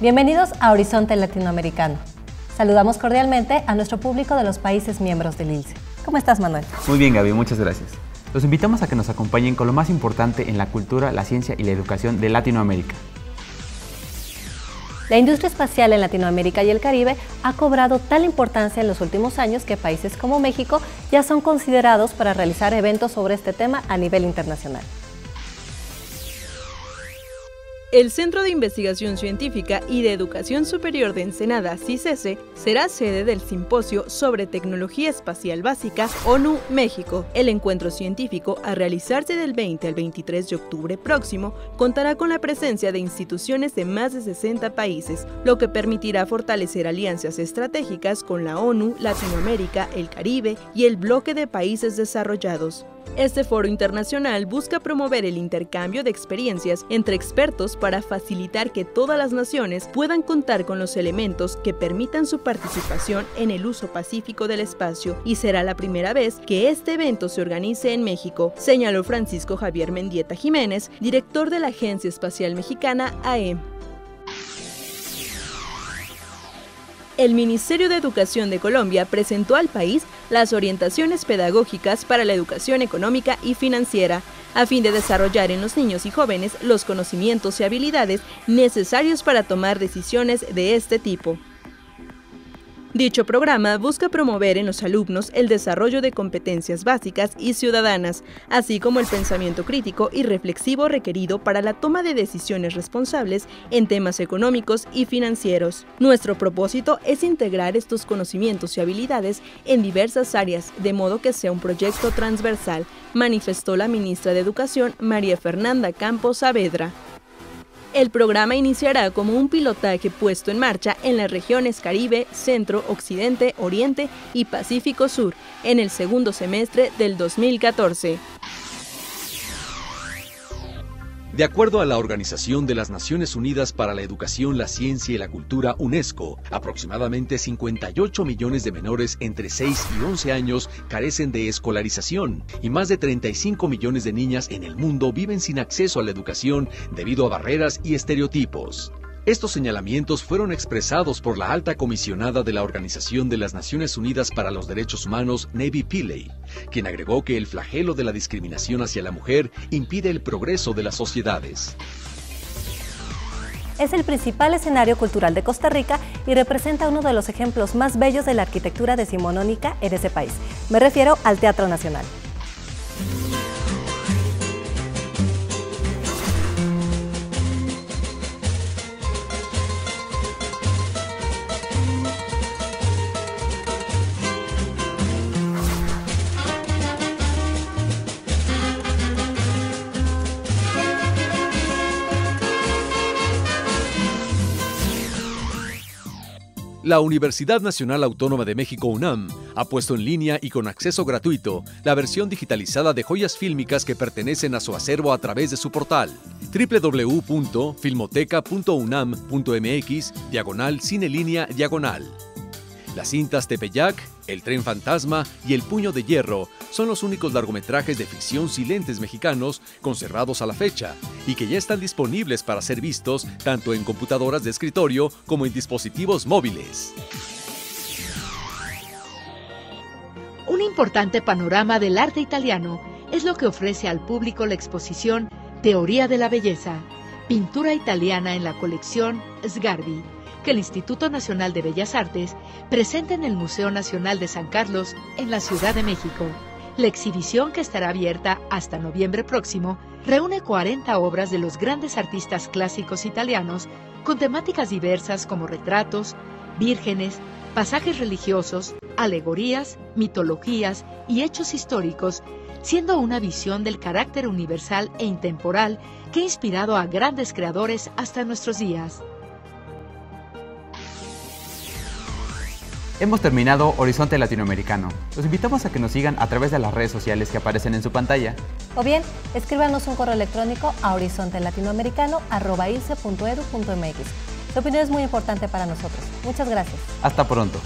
Bienvenidos a Horizonte Latinoamericano. Saludamos cordialmente a nuestro público de los países miembros del ILCE. ¿Cómo estás, Manuel? Muy bien, Gaby, muchas gracias. Los invitamos a que nos acompañen con lo más importante en la cultura, la ciencia y la educación de Latinoamérica. La industria espacial en Latinoamérica y el Caribe ha cobrado tal importancia en los últimos años que países como México ya son considerados para realizar eventos sobre este tema a nivel internacional. El Centro de Investigación Científica y de Educación Superior de Ensenada, CICESE, será sede del simposio sobre tecnología espacial básica ONU México. El encuentro científico, a realizarse del 20 al 23 de octubre próximo, contará con la presencia de instituciones de más de 60 países, lo que permitirá fortalecer alianzas estratégicas con la ONU, Latinoamérica, el Caribe y el bloque de países desarrollados. Este foro internacional busca promover el intercambio de experiencias entre expertos para facilitar que todas las naciones puedan contar con los elementos que permitan su participación en el uso pacífico del espacio y será la primera vez que este evento se organice en México, señaló Francisco Javier Mendieta Jiménez, director de la Agencia Espacial Mexicana AEM. El Ministerio de Educación de Colombia presentó al país las orientaciones pedagógicas para la educación económica y financiera, a fin de desarrollar en los niños y jóvenes los conocimientos y habilidades necesarios para tomar decisiones de este tipo. Dicho programa busca promover en los alumnos el desarrollo de competencias básicas y ciudadanas, así como el pensamiento crítico y reflexivo requerido para la toma de decisiones responsables en temas económicos y financieros. Nuestro propósito es integrar estos conocimientos y habilidades en diversas áreas, de modo que sea un proyecto transversal, manifestó la ministra de Educación María Fernanda Campos Saavedra. El programa iniciará como un pilotaje puesto en marcha en las regiones Caribe, Centro, Occidente, Oriente y Pacífico Sur en el segundo semestre del 2014. De acuerdo a la Organización de las Naciones Unidas para la Educación, la Ciencia y la Cultura, UNESCO, aproximadamente 58 millones de menores entre 6 y 11 años carecen de escolarización y más de 35 millones de niñas en el mundo viven sin acceso a la educación debido a barreras y estereotipos. Estos señalamientos fueron expresados por la alta comisionada de la Organización de las Naciones Unidas para los Derechos Humanos, Navy Pillay, quien agregó que el flagelo de la discriminación hacia la mujer impide el progreso de las sociedades. Es el principal escenario cultural de Costa Rica y representa uno de los ejemplos más bellos de la arquitectura decimonónica en ese país. Me refiero al Teatro Nacional. La Universidad Nacional Autónoma de México UNAM ha puesto en línea y con acceso gratuito la versión digitalizada de joyas fílmicas que pertenecen a su acervo a través de su portal www.filmoteca.unam.mx diagonal cine línea diagonal. Las cintas Tepeyac, El tren fantasma y El puño de hierro son los únicos largometrajes de ficción silentes mexicanos conservados a la fecha y que ya están disponibles para ser vistos tanto en computadoras de escritorio como en dispositivos móviles. Un importante panorama del arte italiano es lo que ofrece al público la exposición Teoría de la Belleza, pintura italiana en la colección Sgarbi que el Instituto Nacional de Bellas Artes presenta en el Museo Nacional de San Carlos, en la Ciudad de México. La exhibición, que estará abierta hasta noviembre próximo, reúne 40 obras de los grandes artistas clásicos italianos con temáticas diversas como retratos, vírgenes, pasajes religiosos, alegorías, mitologías y hechos históricos, siendo una visión del carácter universal e intemporal que ha inspirado a grandes creadores hasta nuestros días. Hemos terminado Horizonte Latinoamericano. Los invitamos a que nos sigan a través de las redes sociales que aparecen en su pantalla. O bien, escríbanos un correo electrónico a horizontelatinoamericano.edu.mx. Su opinión es muy importante para nosotros. Muchas gracias. Hasta pronto.